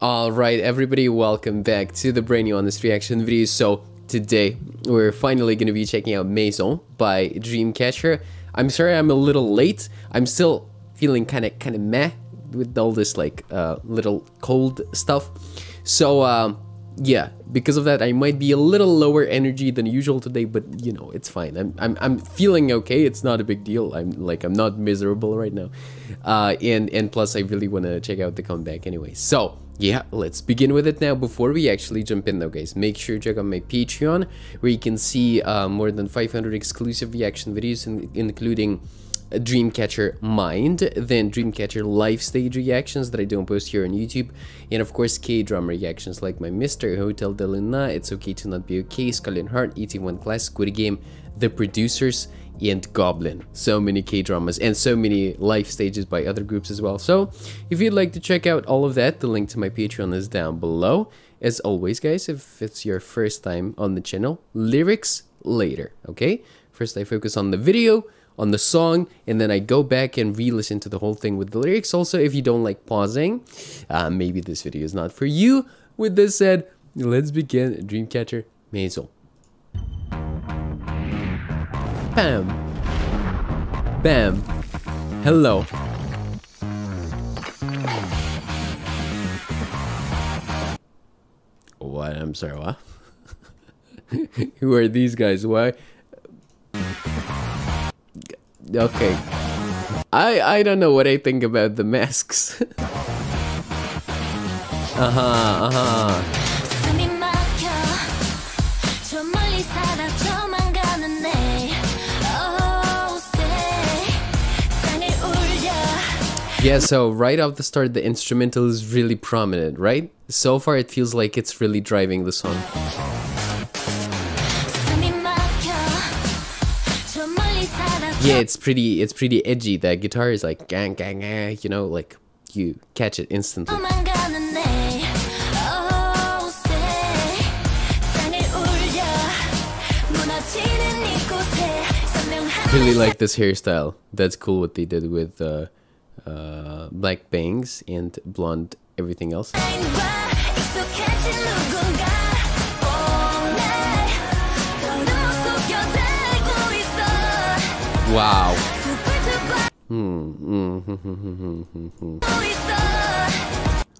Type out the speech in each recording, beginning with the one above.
Alright everybody, welcome back to the brand new Honest Reaction video. So today, we're finally to be checking out Maison by Dreamcatcher. I'm sorry I'm a little late. I'm still feeling kind of kind of meh with all this like uh, little cold stuff. So um, yeah, because of that, I might be a little lower energy than usual today, but you know, it's fine. I'm, I'm, I'm feeling okay. It's not a big deal. I'm like, I'm not miserable right now. Uh, and, and plus I really want to check out the comeback anyway. So yeah, let's begin with it now. Before we actually jump in though, guys, make sure to check out my Patreon, where you can see uh, more than 500 exclusive reaction videos, including Dreamcatcher Mind, then Dreamcatcher live stage reactions that I don't post here on YouTube, and of course K-drama reactions like my Mr. Hotel Del Luna, It's Okay to Not Be Okay, Scarlet Heart, Itaewon Class, Squid Game, The Producers, and Goblin. So many K-dramas and so many live stages by other groups as well. So if you'd like to check out all of that, the link to my Patreon is down below. As always guys, if it's your first time on the channel, lyrics later, okay? First I focus on the video, on the song and then I go back and re-listen to the whole thing with the lyrics. Also, if you don't like pausing, uh, maybe this video is not for you. With this said, let's begin Dreamcatcher Maison. Bam. Bam. Hello. What? I'm sorry, what? Who are these guys? Why? Okay. I I don't know what I think about the masks. uh-huh, uh-huh. Yeah, so right off the start, the instrumental is really prominent, right? So far, it feels like it's really driving the song. Yeah, it's pretty it's pretty edgy. That guitar is like gang gang gang, you know, like you catch it instantly. Really like this hairstyle. That's cool what they did with uh, uh, black bangs and blonde everything else. Wow.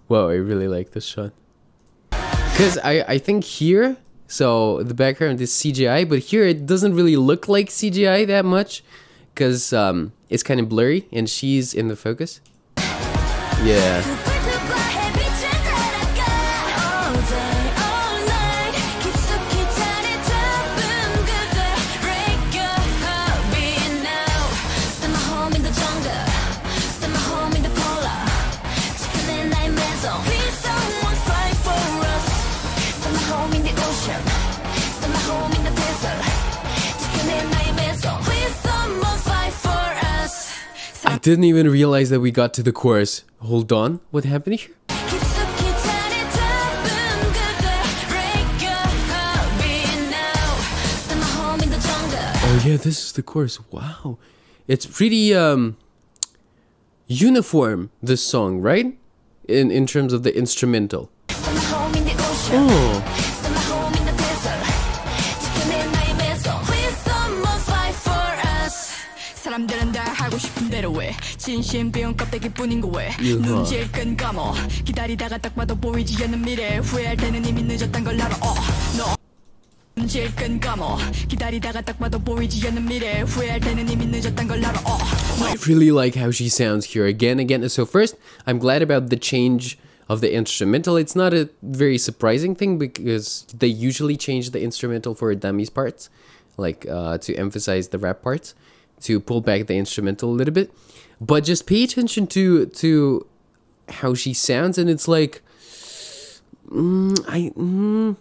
Whoa, I really like this shot. Because I, I think here, so the background is CGI, but here it doesn't really look like CGI that much. Because um, it's kind of blurry and she's in the focus. Yeah. I didn't even realize that we got to the chorus. Hold on, what happened here? Oh yeah, this is the chorus. Wow. It's pretty um uniform this song, right? In in terms of the instrumental. Oh. 사람들은 다 하고 싶은 대로 해. 진심 비운 껍데기뿐인 거왜? 눈질 끈 감어. 기다리다가 딱 봐도 보이지 않는 미래. 후회할 때는 이미 늦었단 걸 알아. 어, 너. 눈질 끈 감어. 기다리다가 딱 봐도 보이지 않는 미래. 후회할 때는 이미 늦었단 걸 알아. 어, I really like how she sounds here again, again. So first, I'm glad about the change of the instrumental. It's not a very surprising thing because they usually change the instrumental for a Dami's parts, like uh, to emphasize the rap parts, to pull back the instrumental a little bit. But just pay attention to to how she sounds, and it's like. Mm, 음,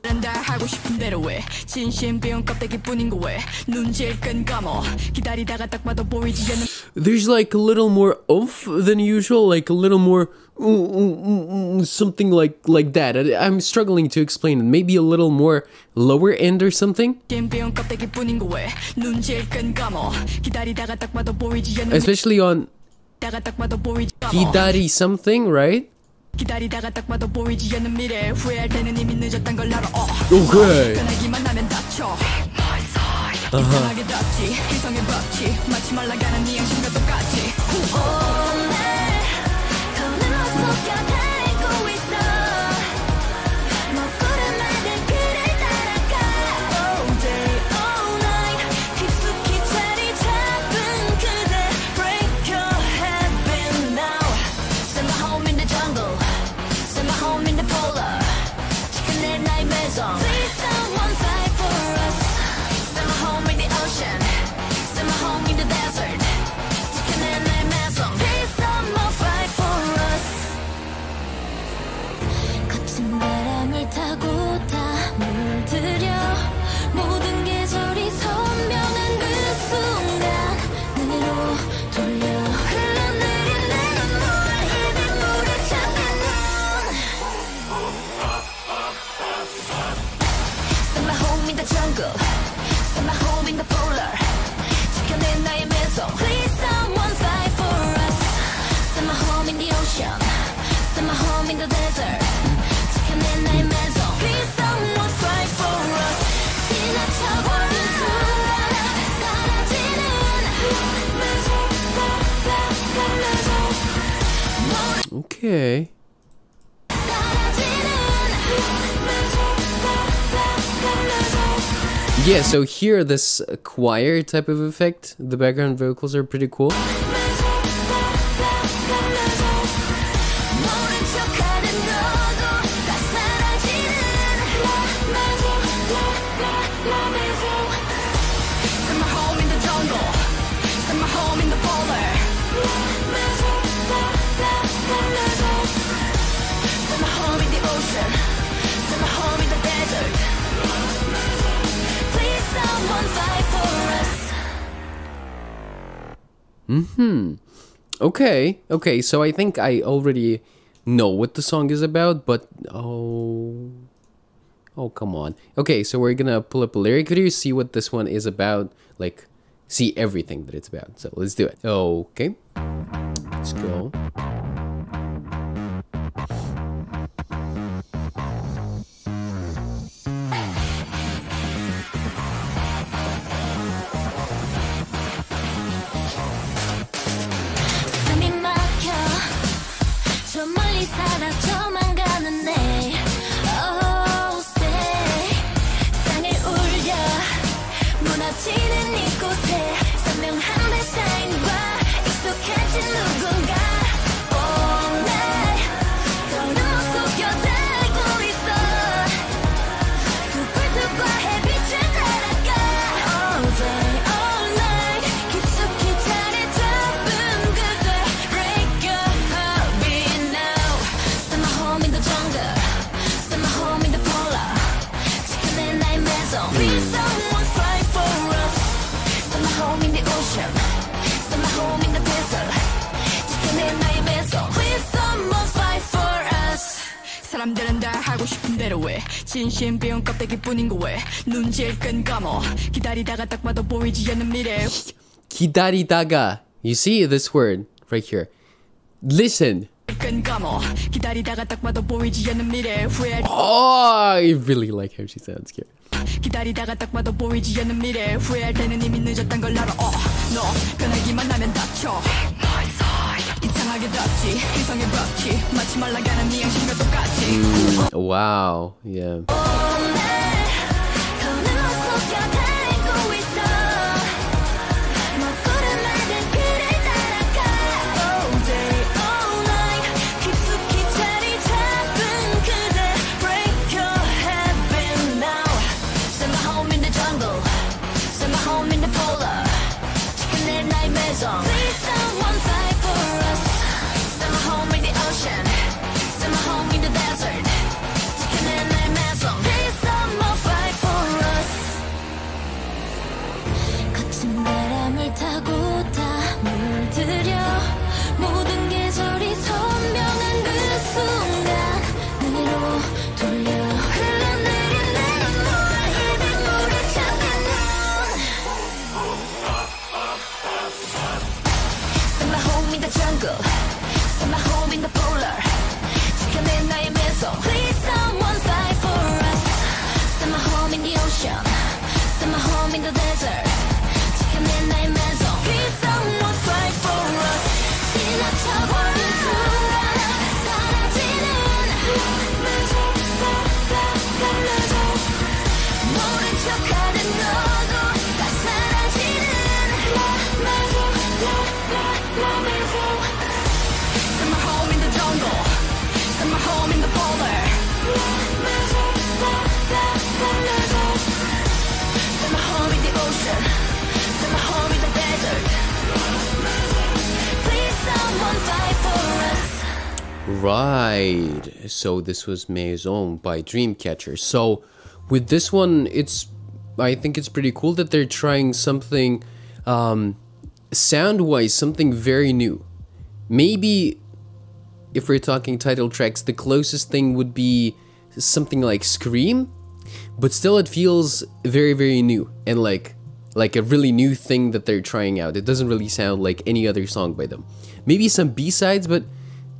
미래 후회할 때는 이미 늦었단 걸 알아 어. 오케이. 변하기만 하면 다쳐 이상하게 닿지. 이성의 법칙. 마치 말라가는 네 양심과 똑같이 Okay. Yeah, so here this choir type of effect, the background vocals are pretty cool. Mm-hmm. Okay, okay, so I think I already know what the song is about, but oh. Oh, come on. Okay, so we're gonna pull up a lyric video, see what this one is about, like, see everything that it's about. So let's do it. Okay. Let's go. 사람들은 다 하고 싶은 대로 해 진심 비운 껍데기뿐인 거왜 눈질끈 감어 기다리다가 딱 봐도 보이지 않는 미래 Kidaridaga. You see this word right here. Listen. 끈 감어 기다리다가 딱 봐도 보이지 않는 미래 후회할 Oh, I really like how she sounds here. 기다리다가 딱 봐도 보이지 않는 미래 후회할 때는 이미 늦었단 걸 알아 어, 너 변하기만 하면 다쳐 이상하게 닿지 이성의 법칙 마치 말라가는 네 양심과 똑같이. Yeah. So please someone fight for us. Send my home in the ocean. Send my home in the desert. Right. So this was Maison by Dreamcatcher. So with this one, it's I think it's pretty cool that they're trying something um, sound-wise, something very new. Maybe if we're talking title tracks, the closest thing would be something like Scream, but still it feels very very new and like like a really new thing that they're trying out. It doesn't really sound like any other song by them. Maybe some B-sides, but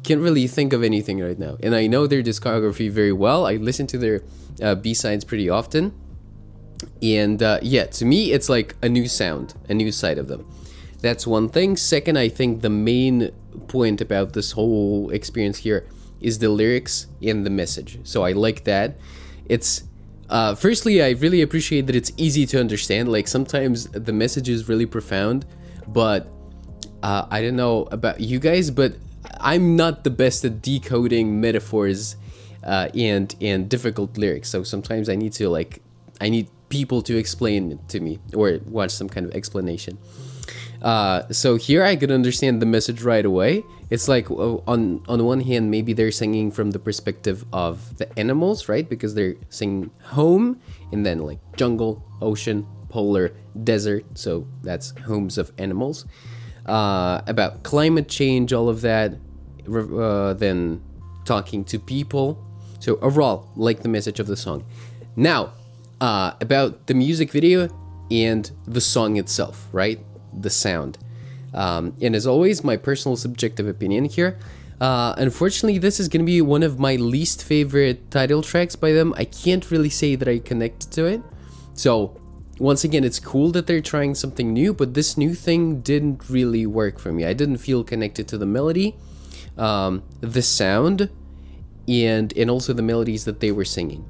can't really think of anything right now. And I know their discography very well. I listen to their uh, B-sides pretty often. And uh, yeah, to me, it's like a new sound, a new side of them. That's one thing. Second, I think the main point about this whole experience here is the lyrics and the message. So I like that. It's uh, firstly, I really appreciate that it's easy to understand. Like sometimes the message is really profound, but uh, I don't know about you guys, but I'm not the best at decoding metaphors uh, and and difficult lyrics. So sometimes I need to like I need people to explain it to me or watch some kind of explanation. Uh, so here I could understand the message right away. It's like uh, on on one hand, maybe they're singing from the perspective of the animals, right? Because they're singing home, and then like jungle, ocean, polar, desert. So that's homes of animals. Uh, about climate change, all of that. Uh, then talking to people. So overall, like the message of the song. Now, uh, about the music video and the song itself, right? The sound. Um, and as always, my personal subjective opinion here. Uh, unfortunately, this is going to be one of my least favorite title tracks by them. I can't really say that I connect to it. So, once again, it's cool that they're trying something new, but this new thing didn't really work for me. I didn't feel connected to the melody, um, the sound, and and also the melodies that they were singing.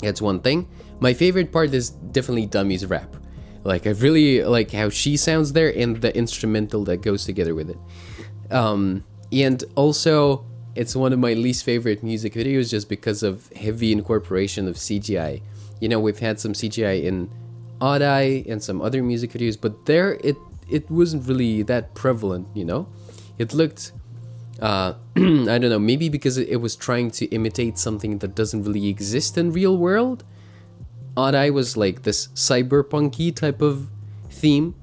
That's one thing. My favorite part is definitely Dami's rap. Like I really like how she sounds there and the instrumental that goes together with it. Um, and also, it's one of my least favorite music videos just because of heavy incorporation of CGI. You know, we've had some CGI in Odd Eye and some other music videos, but there it it wasn't really that prevalent. You know, it looked uh, I don't know, maybe because it was trying to imitate something that doesn't really exist in real world. Odd Eye was like this cyberpunky type of theme,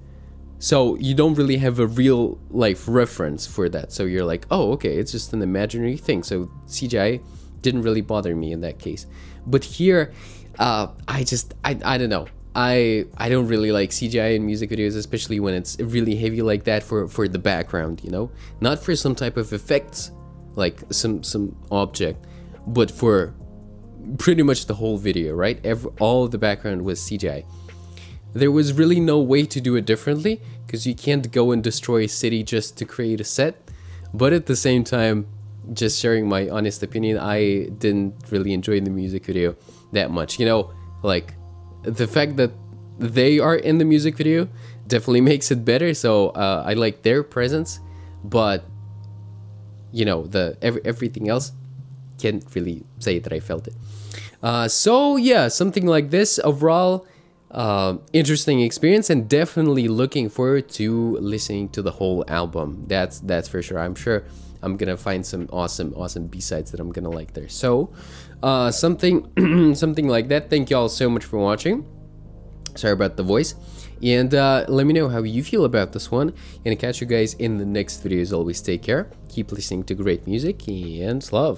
so you don't really have a real life reference for that. So you're like, oh, okay, it's just an imaginary thing. So CGI didn't really bother me in that case. But here, uh, I just, I, I don't know. I I don't really like CGI in music videos, especially when it's really heavy like that for for the background, you know, not for some type of effects, like some some object, but for pretty much the whole video, right? Every, all of the background was CGI. There was really no way to do it differently because you can't go and destroy a city just to create a set. But at the same time, just sharing my honest opinion, I didn't really enjoy the music video that much. You know, like the fact that they are in the music video definitely makes it better. So uh, I like their presence, but you know the every, everything else can't really say that I felt it. Uh, so yeah, something like this overall. Uh, interesting experience and definitely looking forward to listening to the whole album. That's that's for sure. I'm sure I'm gonna find some awesome awesome B sides that I'm gonna like there. So uh, something something like that. Thank you all so much for watching. Sorry about the voice. And uh, let me know how you feel about this one. And catch you guys in the next video. As always, take care. Keep listening to great music and love.